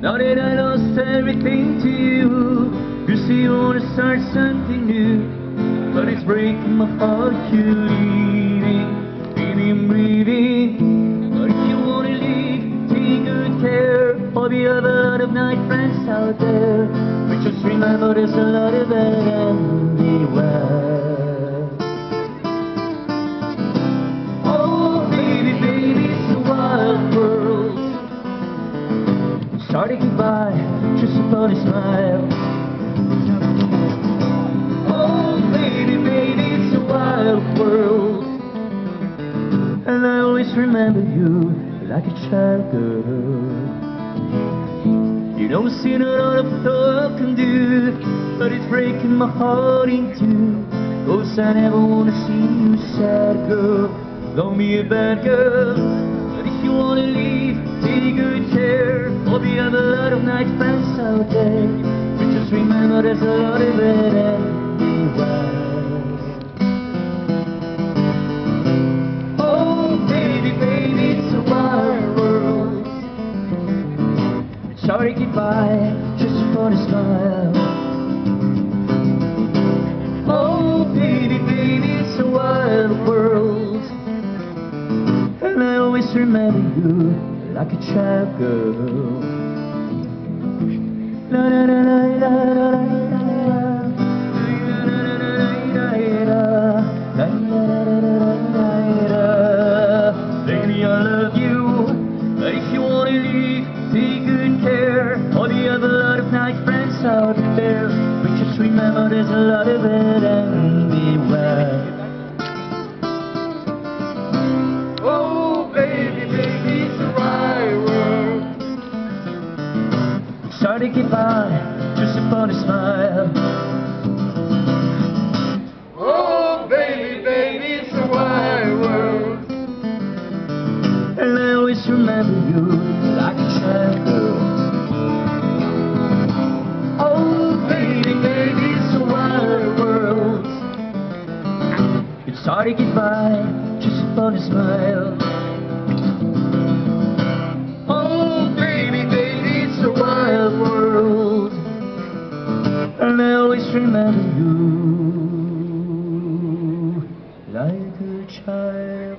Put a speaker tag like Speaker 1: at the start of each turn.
Speaker 1: Now that I lost everything to you, you see, you wanna start something new. But it's breaking my heart, you leaving, I'm breathing. But if you wanna leave, take good care of the other of night friends out there. Just remember there's a lot of it beware. Oh, baby, baby, it's a wild world. Sorry goodbye, just a smile. Oh, baby, baby, it's a wild world. And I always remember you like a child girl. You don't see no lot of love can do, but it's breaking my heart in two. Cause I never wanna see you sad, girl. Don't be a bad girl. But if you wanna leave, take good care. Of the other lot of night friends out there. But just remember there's a lot of it Sorry goodbye, just for a smile. Oh, baby, baby, it's a wild world. And I always remember you like a child girl. La la la there's a lot of it and beware. Oh, baby, baby, it's a right world. Sorry goodbye, just upon a smile. Oh, baby, baby, it's a. And I always remember you like a child girl. I'm sorry goodbye, just a funny smile. Oh baby, baby, it's a wild world, and I always remember you like a child.